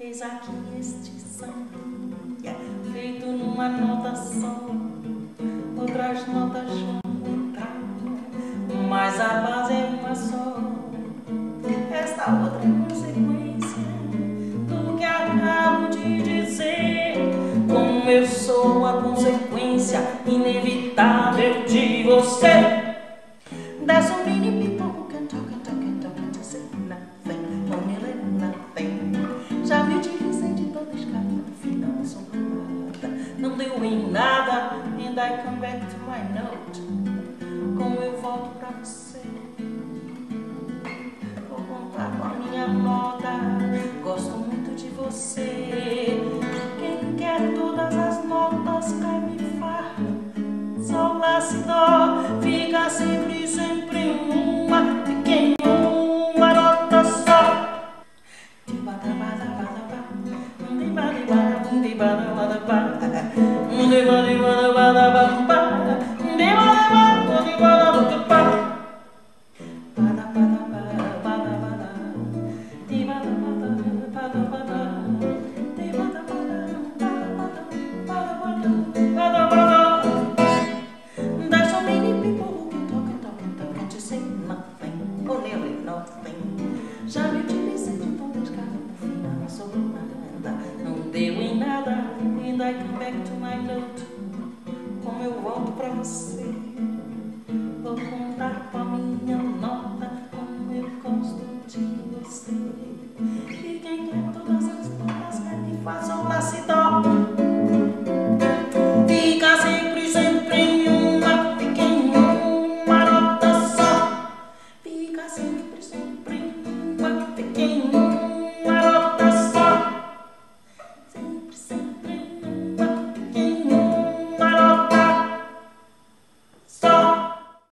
Eis aqui este samba, feito numa nota só, outras notas mas a base é uma só. Esta outra é consequência do que acabo de dizer. Como eu sou a consequência inevitável de você. There's so many people can talk and talk and talk and just say nothing, only little nothing. Já me utilizei de toda escala, no final não sou nada, não deu em nada. And I come back to my note, como eu pra você. Vou contar com a minha moda, gosto muito de você. Quem quer todas as notas pra me far? Sol, lá, si, dó, fica sempre, sempre uma, fica em uma nota só. Diba, diba, diba, diba, diba, um de diba, Já me utilizei de ponta de no final, sobre nada, lenda. não deu em nada. And I come back to my note. Como eu volto pra você, vou contar pra